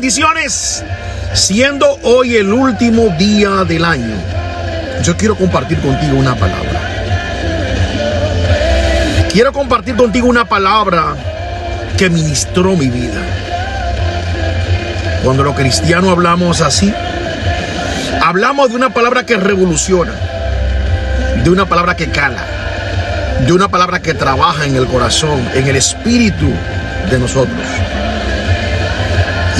Bendiciones. Siendo hoy el último día del año, yo quiero compartir contigo una palabra. Quiero compartir contigo una palabra que ministró mi vida. Cuando los cristianos hablamos así, hablamos de una palabra que revoluciona, de una palabra que cala, de una palabra que trabaja en el corazón, en el espíritu de nosotros.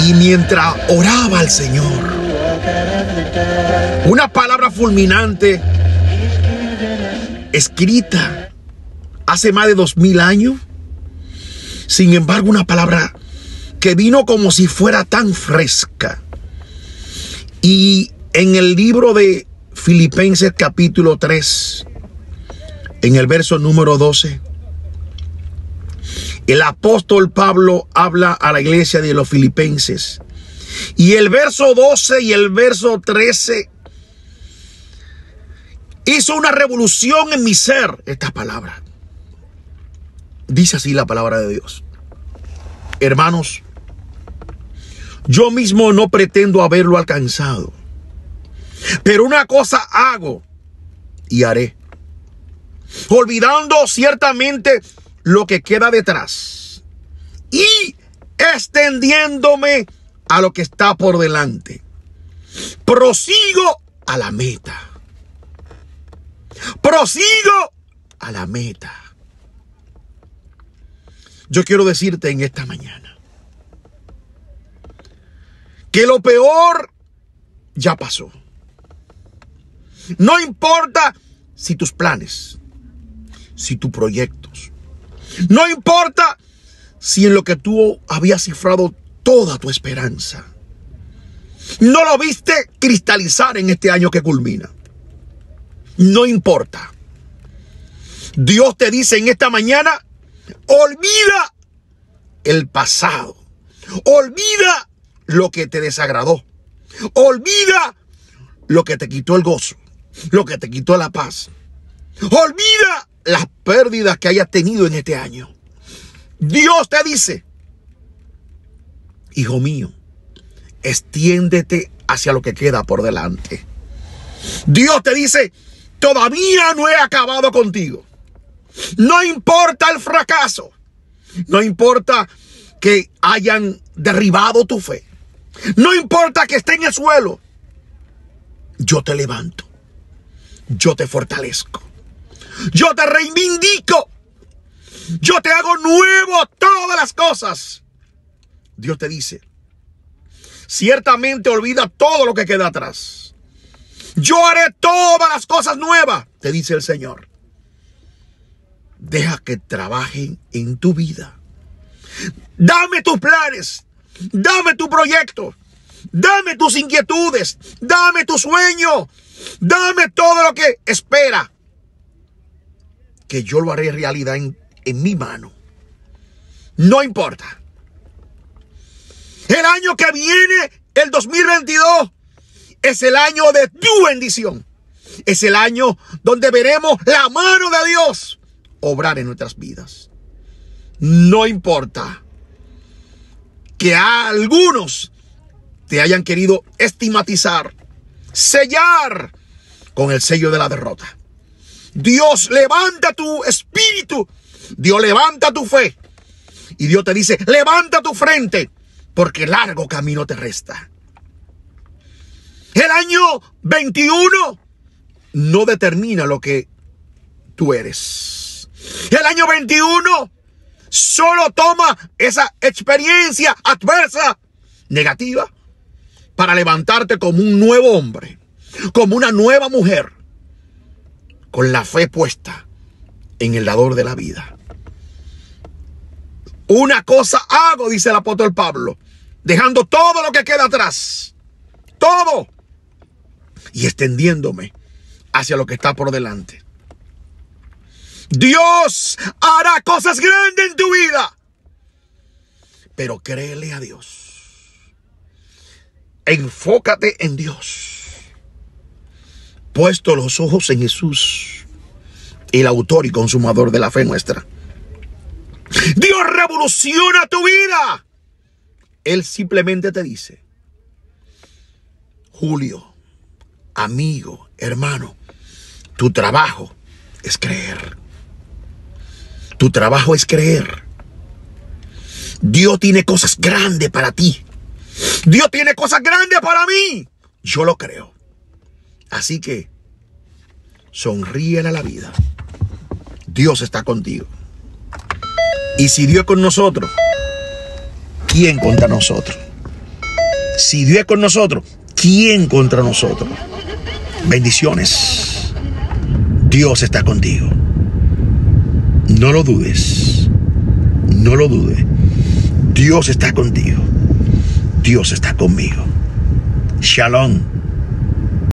Y mientras oraba al Señor, una palabra fulminante escrita hace más de dos mil años, sin embargo una palabra que vino como si fuera tan fresca. Y en el libro de Filipenses capítulo 3, en el verso número 12, el apóstol Pablo habla a la iglesia de los filipenses. Y el verso 12 y el verso 13 hizo una revolución en mi ser, esta palabra. Dice así la palabra de Dios. Hermanos, yo mismo no pretendo haberlo alcanzado. Pero una cosa hago y haré. Olvidando ciertamente lo que queda detrás y extendiéndome a lo que está por delante. Prosigo a la meta. Prosigo a la meta. Yo quiero decirte en esta mañana que lo peor ya pasó. No importa si tus planes, si tus proyectos, no importa si en lo que tú habías cifrado toda tu esperanza, no lo viste cristalizar en este año que culmina. No importa. Dios te dice en esta mañana, olvida el pasado. Olvida lo que te desagradó. Olvida lo que te quitó el gozo, lo que te quitó la paz. Olvida las pérdidas que hayas tenido en este año. Dios te dice, hijo mío, extiéndete hacia lo que queda por delante. Dios te dice, todavía no he acabado contigo. No importa el fracaso. No importa que hayan derribado tu fe. No importa que esté en el suelo. Yo te levanto. Yo te fortalezco. Yo te reivindico. Yo te hago nuevo todas las cosas. Dios te dice, ciertamente olvida todo lo que queda atrás. Yo haré todas las cosas nuevas, te dice el Señor. Deja que trabajen en tu vida. Dame tus planes. Dame tu proyecto. Dame tus inquietudes. Dame tu sueño. Dame todo lo que que yo lo haré realidad en, en mi mano. No importa. El año que viene, el 2022, es el año de tu bendición. Es el año donde veremos la mano de Dios obrar en nuestras vidas. No importa que a algunos te hayan querido estigmatizar, sellar con el sello de la derrota. Dios levanta tu espíritu. Dios levanta tu fe. Y Dios te dice, levanta tu frente, porque largo camino te resta. El año 21 no determina lo que tú eres. El año 21 solo toma esa experiencia adversa, negativa, para levantarte como un nuevo hombre, como una nueva mujer con la fe puesta en el dador de la vida. Una cosa hago, dice el apóstol Pablo, dejando todo lo que queda atrás, todo, y extendiéndome hacia lo que está por delante. Dios hará cosas grandes en tu vida, pero créele a Dios. Enfócate en Dios puesto los ojos en Jesús, el autor y consumador de la fe nuestra. Dios revoluciona tu vida Él simplemente te dice, Julio, amigo, hermano, tu trabajo es creer. Tu trabajo es creer. Dios tiene cosas grandes para ti. Dios tiene cosas grandes para mí. Yo lo creo. Así que sonríe a la vida. Dios está contigo. Y si Dios es con nosotros, ¿quién contra nosotros? Si Dios es con nosotros, ¿quién contra nosotros? Bendiciones. Dios está contigo. No lo dudes. No lo dudes. Dios está contigo. Dios está conmigo. Shalom.